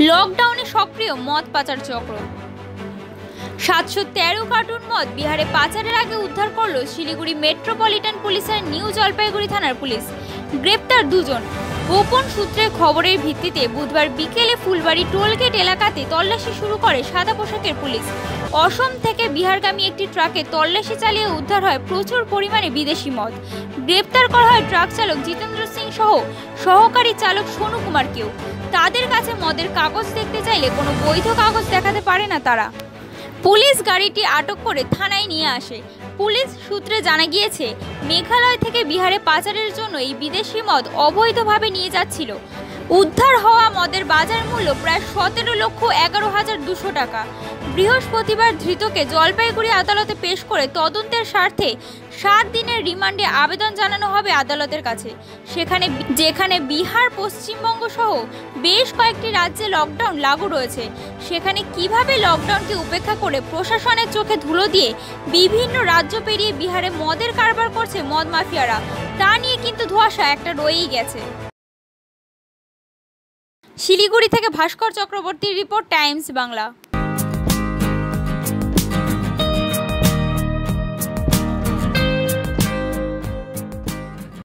লকডাউনে সক্রিয় মদ পাচার চক্র। সাতশো তেরো কার্টুন মদ বিহারে পাচারের আগে উদ্ধার করল শিলিগুড়ি মেট্রোপলিটন পুলিশের নিউ জলপাইগুড়ি থানার পুলিশ। গ্রেপ্তার দুজন। গোপন সূত্রের খবরের ভিত্তিতে বুধবার বিকেলে ফুলবাড়ি টোলগেট এলাকাতে তল্লাশি শুরু করে সাদা পোশাকের পুলিশ। অসম থেকে বিহারগামী একটি ট্রাকে তল্লাশি চালিয়ে উদ্ধার হয় প্রচুর পরিমাণে বিদেশি মদ। গ্রেপ্তার করা হয় ট্রাক চালক জিতেন্দ্র সিং সহ সহকারী চালক সোনু কুমারকেও। তাদের কাছে মদের কাগজ দেখতে চাইলে কোনো বৈধ কাগজ দেখাতে পারে না তারা। পুলিশ গাড়িটি আটক করে থানায় নিয়ে আসে। পুলিশ সূত্রে জানা গিয়েছে, মেঘালয় থেকে বিহারে পাচারের জন্য এই বিদেশি মদ অবৈধভাবে নিয়ে যাচ্ছিল। উদ্ধার হওয়া মদের বাজার মূল্য প্রায় সতেরো লক্ষ এগারো হাজার দুশো টাকা। বৃহস্পতিবার ধৃতকে জলপাইগুড়ি আদালতে পেশ করে তদন্তের স্বার্থে সাত দিনের রিমান্ডে আবেদন জানানো হবে আদালতের কাছে। সেখানে যেখানে বিহার, পশ্চিমবঙ্গ সহ বেশ কয়েকটি রাজ্যে লকডাউন লাগু রয়েছে। সেখানে কীভাবে লকডাউনকে উপেক্ষা করে প্রশাসনের চোখে ধুলো দিয়ে বিভিন্ন রাজ্য পেরিয়ে বিহারে মদের কারবার করছে মদ মাফিয়ারা, তা নিয়ে কিন্তু ধোঁয়াশা একটা রয়েই গেছে। শিলিগুড়ি থেকে ভাস্কর চক্রবর্তীর রিপোর্ট, টাইমস বাংলা।